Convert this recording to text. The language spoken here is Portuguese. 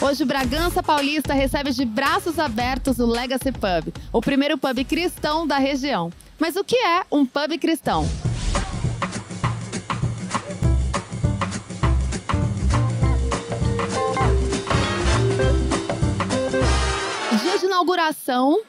Hoje, Bragança Paulista recebe de braços abertos o Legacy Pub, o primeiro pub cristão da região. Mas o que é um pub cristão? Dia de inauguração